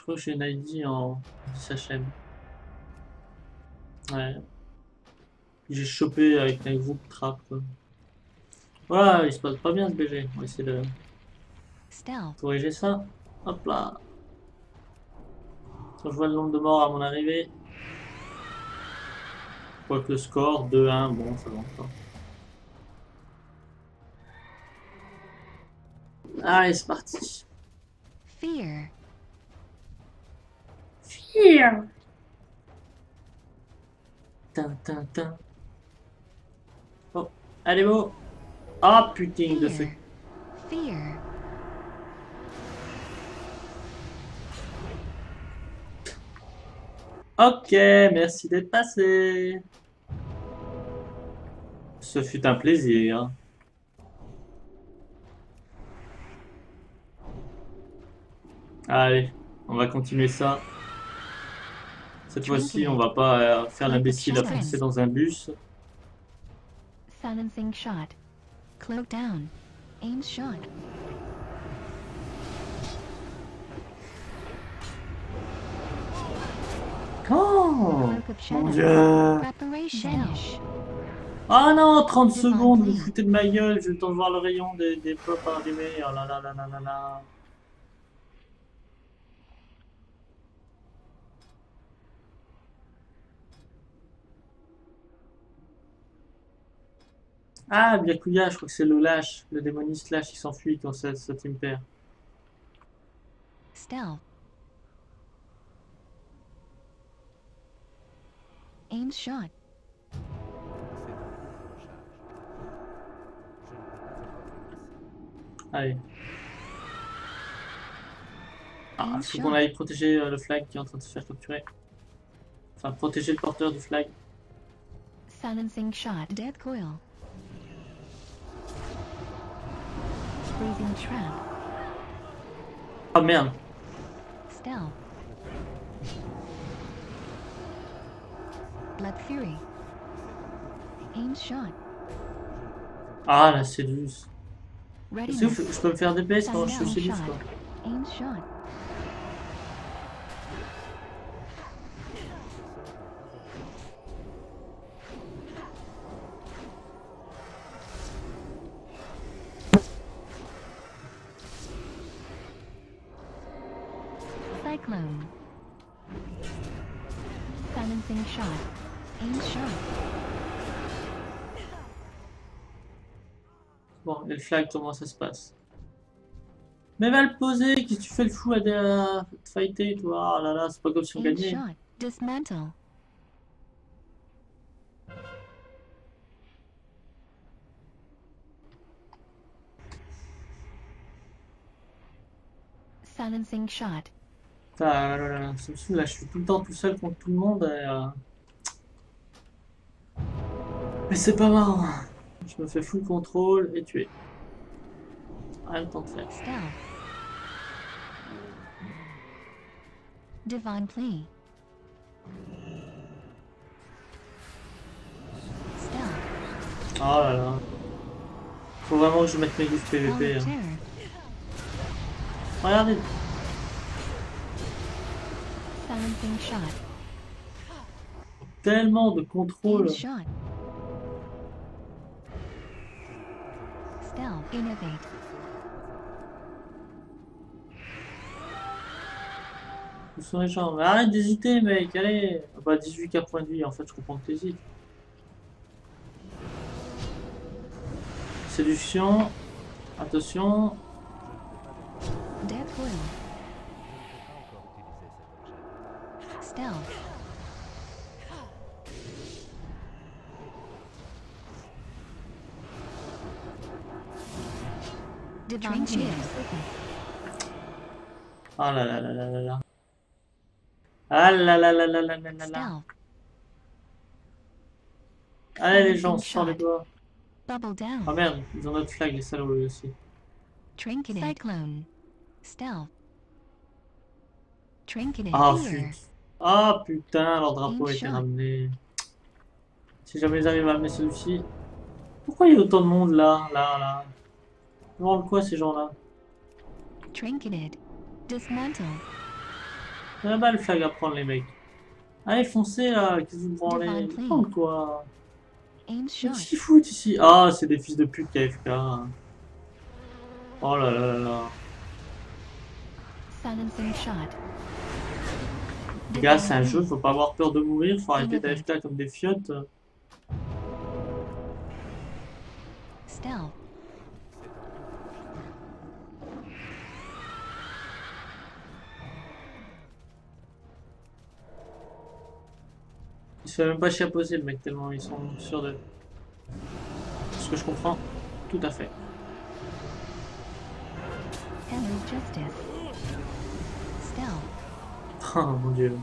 Je crois que j'ai une ID en 10 Ouais. J'ai chopé avec un groupe trap. Voilà, il se passe pas bien ce BG. On va essayer de corriger ça. Hop là. Quand je vois le nombre de morts à mon arrivée. Je crois que le score 2-1, bon, ça va encore. Allez, c'est parti. Fear. Fear. Tin, tin, tin. Oh, allez, beau. Ah, putain de ce... Fear. Ok, merci d'être passé. Ce fut un plaisir. Allez, on va continuer ça. Cette fois-ci, on va pas euh, faire l'imbécile à foncer dans un bus. Silencing shot. Cloak down. Aim shot. Oh Mon dieu. Ah non, 30 secondes, vous foutez de ma gueule, j'ai le temps de voir le rayon des, des pop arriver. Oh là là là là là là. Ah, Byakuya, je crois que c'est le lâche, le démoniste lâche qui s'enfuit quand ça, ça team perd. Stealth. Aim shot. Allez. Ah, il faut qu'on aille protéger euh, le flag qui est en train de se faire capturer. Enfin, protéger le porteur du flag. Silencing shot. Death coil. Freezing trap. Ah merde. Stealth. Blood fury. Aim shot. Ah, la séduce. C'est Readiness. ouf, je peux me faire DPS quand je suis séduce quoi. Aim shot. Cyclone. Silencing shot. Aim shot. Bon, et le flag, comment ça se passe? Mais va le poser, qu'est-ce que tu fais le fou à, à te fighter toi? Ah là là, c'est pas comme si on gagnait. shot. Dismantle. Silencing shot. Ah là là là, je suis tout le temps tout seul contre tout le monde. et, euh, Mais c'est pas marrant. Je me fais full contrôle et tuer. Rien le temps de faire. Divine plea. Oh là là. Faut vraiment que je mette mes Wall PVP. hein. Regardez. Tellement de contrôle. Où sont les gens Mais Arrête d'hésiter, mec, allez Ah Bah 18k point de vie, en fait, je comprends que t'hésites. Séduction. Attention. Death Stealth. Divine. Ah là là là là là là. Ah là là là là là là là là. Stealth. Allez les gens, sors les doigts. Bubble down. Ah merde, ils ont notre flag, les salauds eux aussi. Trinketed. Cyclone. Stealth. Trinketed. Ah Fear. Ah putain, leur drapeau a été ramené. Si jamais ils arrivent à amener celui-ci. Pourquoi il y a autant de monde là, là, là? Ils vendent quoi ces gens-là? Trinketed. Dismantle. Là-bas le flag à prendre les mecs. Allez, foncez là, qu'est-ce que vous branlez? Prends toi Qu'est-ce qu'ils foutent ici Ah, c'est des fils de pute KFK. Oh là là là là. Les gars, c'est un jeu, faut pas avoir peur de mourir, faut arrêter d'AFK comme des fiottes. Stealth. Il se fait même pas chier à poser le mec tellement ils sont sûrs de... Ce que je comprends tout à fait. Oh mon dieu.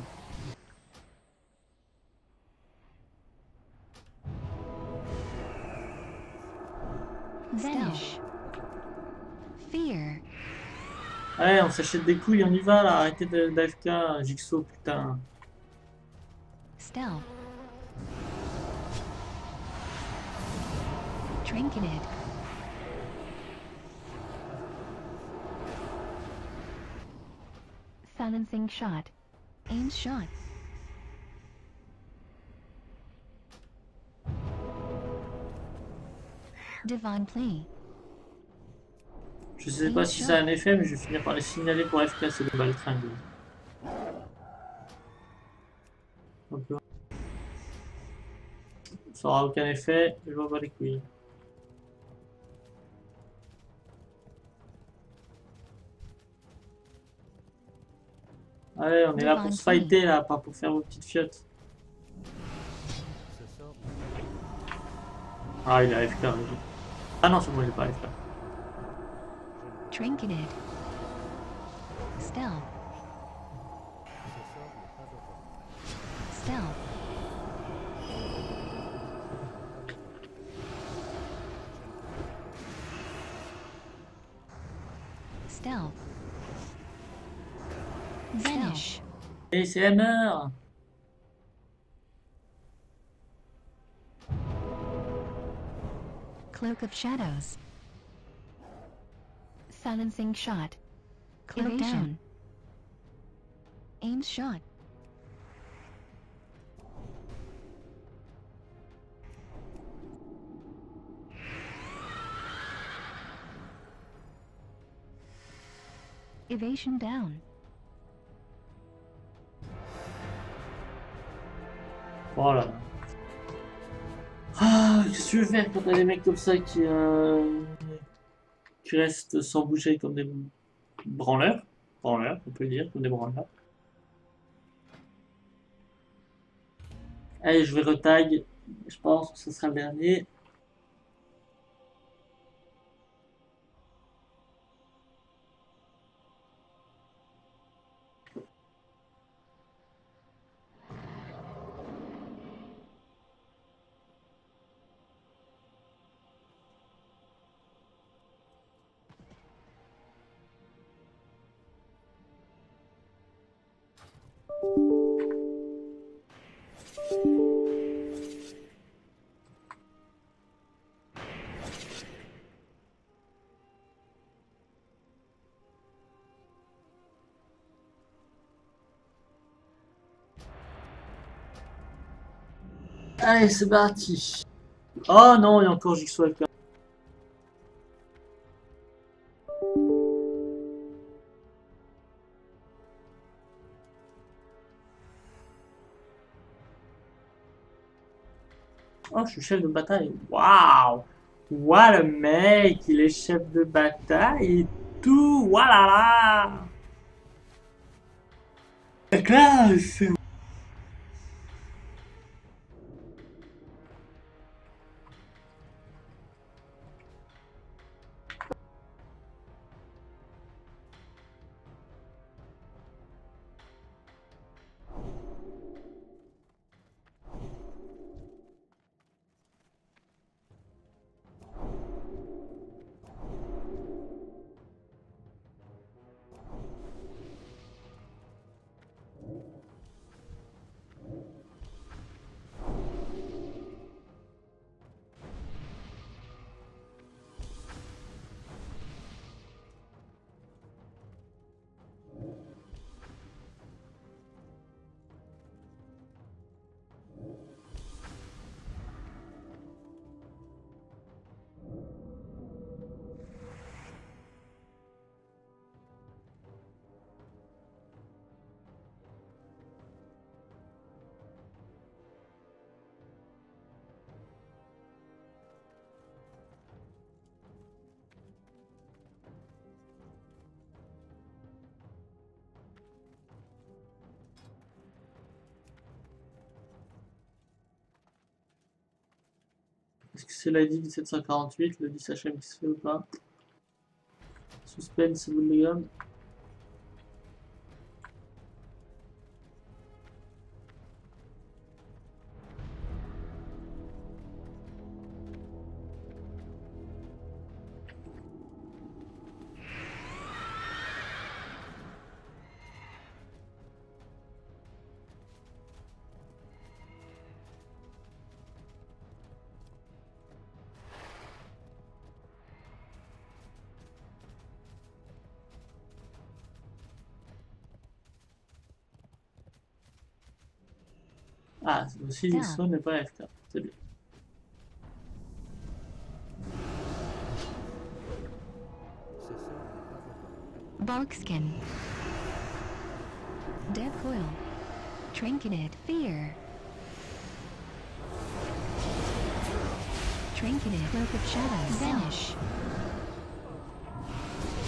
Fear. Allez, on s'achète des couilles, on y va là, arrêtez d'AFK, Jigsaw, putain. Stealth. Trinketed. Silencing shot. Aim shot. Divine Plea. Je sais pas si ça a un effet, mais je vais finir par les signaler pour FK, c'est de baltringue. Ça aura aucun effet, je vois pas les couilles. On est là pour se fighter là, pas pour faire vos petites fiottes. Ah, il a AFK. Ah non, c'est bon, il est pas AFK. Trinketed. Stealth. Stealth. Stealth. Et c'est la mort Cloak of Shadows. Silencing shot. Cloak down. Aim shot. Evasion down. Voilà. Ah, qu'est-ce que tu veux faire quand t'as des mecs comme ça qui, euh, qui restent sans bouger comme des branleurs? Branleurs, on peut dire, comme des branleurs. Allez, je vais retag. Je pense que ce sera le dernier. Allez, c'est parti. Oh non, il y a encore Jigsaw. Oh, je suis chef de bataille. Waouh Waouh, le mec, il est chef de bataille tout. Voilà La classe Est-ce que c'est l'ID 1748, le 10 HM qui se fait ou pas? Suspense, boule de gomme. Ah, aussi l'ISO n'est pas FK. C'est bien. Barkskin. Death Coil. Trinketed. Fear. Trinketed. Cloak of Shadows. Vanish.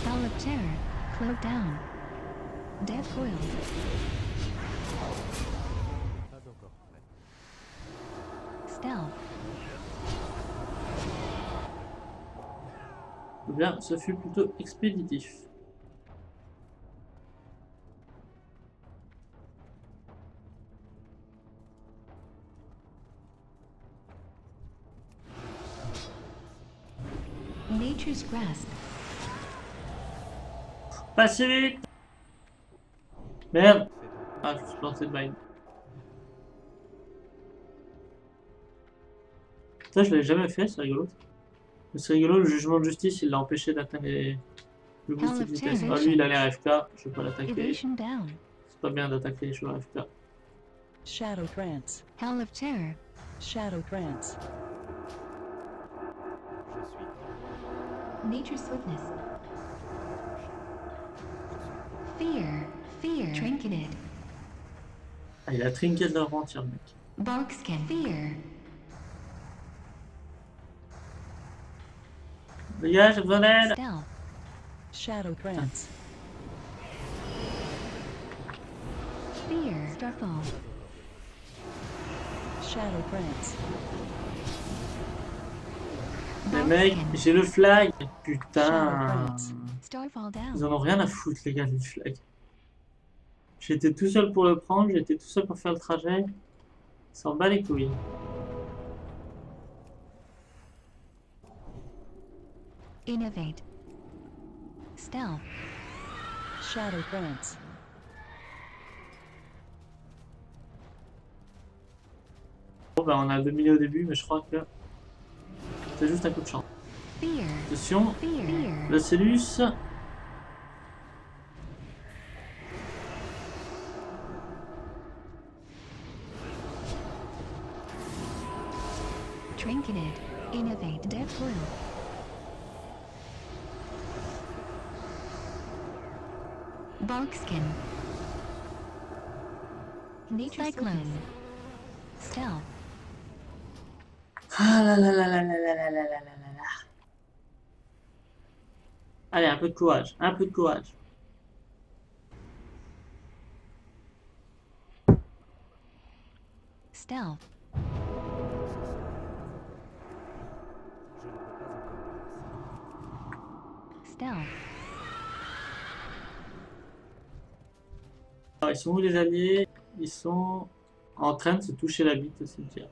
Fall of Terror. Cloak down. Dead Coil. Bien, ce fut plutôt expéditif. Nature's Grasp. Pas si vite Merde Ah, je suis planté de mine. Ça, je l'avais jamais fait, c'est rigolo. Mais c'est rigolo, le jugement de justice, il l'a empêché d'atteindre les... le boost de vitesse. Ah, lui, il a l'air FK, je vais pas l'attaquer. C'est pas bien d'attaquer les joueurs FK. Shadow Trance. Hell of Terror. Shadow Trance. Nature's Swiftness. Fear. Fear. Trinketed. Ah, il a trinket le mec. Barkskin. Fear. D'aide Stealth. Shadow Trance. Fear. Starfall. Shadow. Mais mec, j'ai le flag Putain Ils en ont rien à foutre, les gars, du flag. J'étais tout seul pour le prendre, j'étais tout seul pour faire le trajet. Ça s'en bat les couilles. Innovate. Stealth. Shadow Trance. Bon, bah, on a dominé au début, mais je crois que c'est juste un coup de chance. Fear. Attention, Fear. le Célus. Trinketed. Innovate. Death Coil. Barkskin. Nature's Cyclone. Stealth. Ah là là là là là là là là là là là là. Allez, un peu de courage, un peu de courage. Stealth. Stealth. Alors, ils sont où les alliés? Ils sont en train de se toucher la bite au cimetière.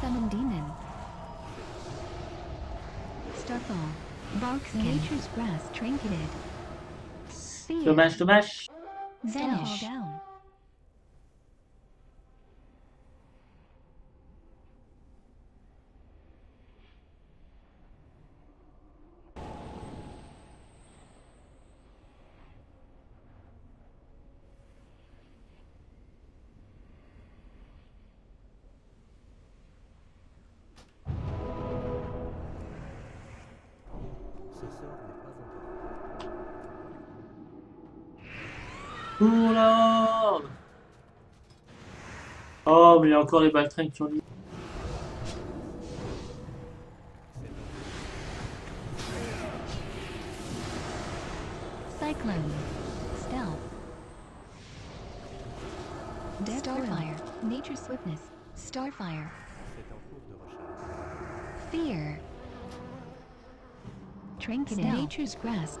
Summon Demon. Starfall. Barkskin. Nature's Grass. Trinketed. Dommage, dommage. Vanish. Oh Oh, mais il y a encore les backtracks sur lui. Cyclone. Stealth. Dead Starfire. Nature Swiftness. Starfire. Fear. Tranquil. Nature's Grasp.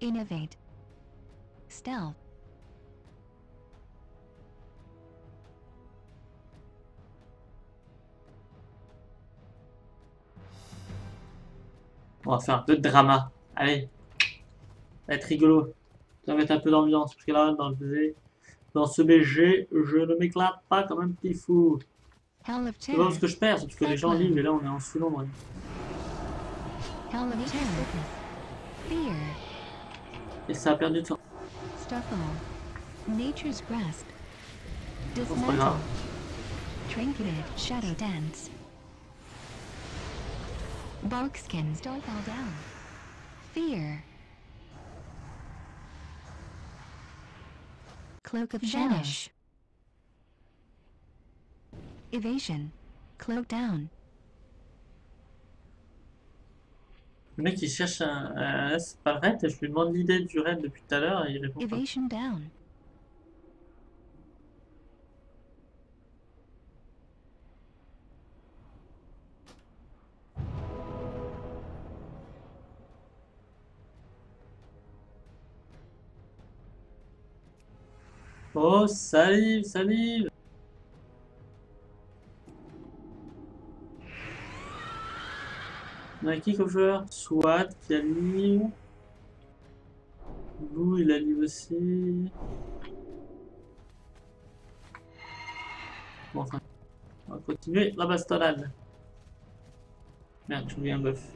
Innovate. Stealth. On va faire un peu de drama. Allez. Être rigolo. Ça va mettre un peu d'ambiance. Parce que là, dans le BG, dans ce BG, je ne m'éclate pas comme un petit fou. C'est vraiment ce que je perds, parce que les gens lignent, mais là on est en sous l'ombre. Hein. Et ça a perdu de temps. Nature's grasp. Oh, Trinketed shadow dance. Barkskins don't fall down. Fear. Cloak of Shadow. Evasion. Cloak down. Le mec il cherche un, un S, pas le raid, et je lui demande l'idée du raid depuis tout à l'heure et il répond pas. Evasion down. Oh, salive, salive On a qui comme joueur Swat qui a livre. Boo il a livre aussi. Bon, enfin, on va continuer la bastonnade. Merde, j'ai oublié un bœuf.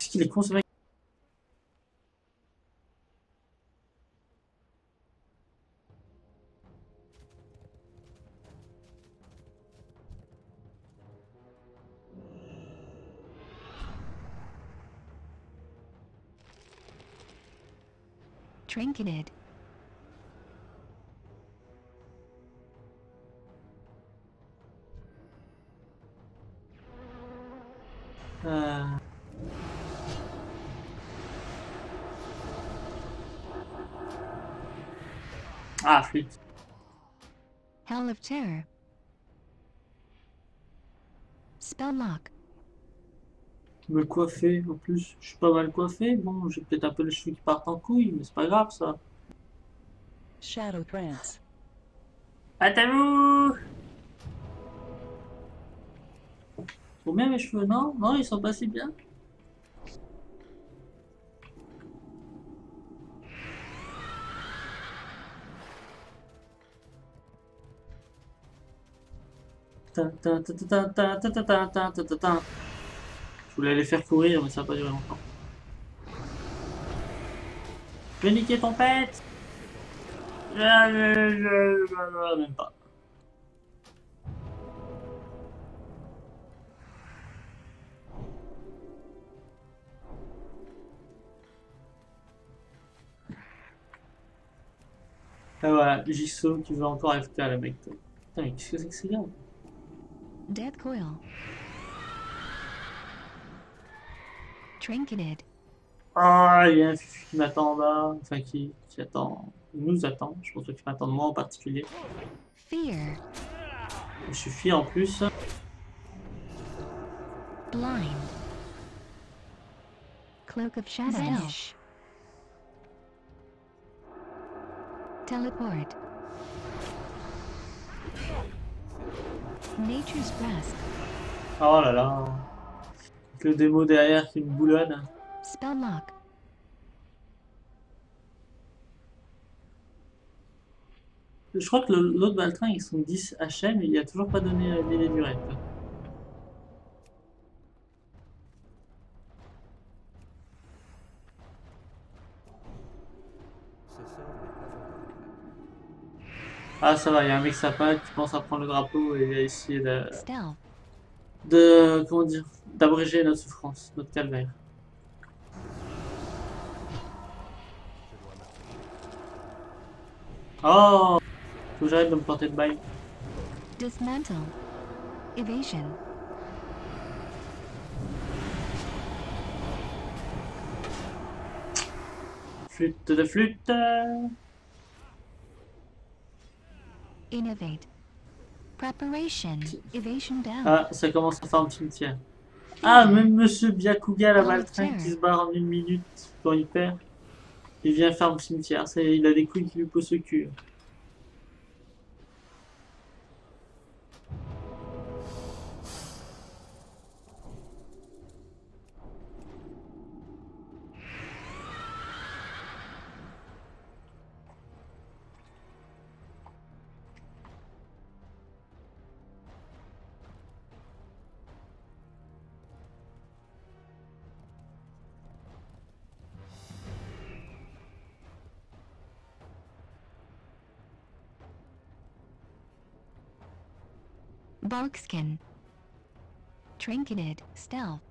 Est-ce qu'il est con ce mec shrink in it. Uh. Ah, shit. Hell of Terror. Spell lock. Me coiffer, en plus, je suis pas mal coiffé. Bon, j'ai peut-être un peu les cheveux qui partent en couille, mais c'est pas grave ça. Shadow Trance. Attends-vous Ils sont bien mes cheveux, non Non, ils sont pas si bien Ta- ta- ta- ta- ta- ta- ta- ta- ta- ta- ta- ta. Je voulais les faire courir, mais ça va pas durer longtemps. Je vais niquer ton même pas. Et voilà, Jigsaw qui veut encore FK le mec. Putain, mais qu'est-ce que c'est que c'est bien Death coil. Trinketed. Ah, il y a un fufu qui m'attend en bas, enfin qui, qui attend, nous attend, je pense qu'il m'attend de moi en particulier. Fear. Je suis fier en plus. Blind. Cloak of Shadows. Teleport. Nature's Grasp. Oh là là. Le démo derrière qui me boulonne. Spell lock. Je crois que l'autre Baltrin, ils sont 10 HM et il a toujours pas donné euh, pas encore clair. Ah, ça va, il y a un mec sympa qui pense à prendre le drapeau et à essayer de, Stealth. De comment dire, d'abréger notre souffrance, notre calvaire. Oh Faut que j'arrête de me porter de bail. Dismantle. Evasion. Flûte de flûte Innovate. Preparation. Evasion down. Ah, ça commence à faire un cimetière. Ah, même Monsieur Byakuga, la Baltrin, qui se barre en une minute quand il perd, il vient faire un cimetière. Il a des couilles qui lui poussent au cul. Barkskin. Trinketed. Stealth.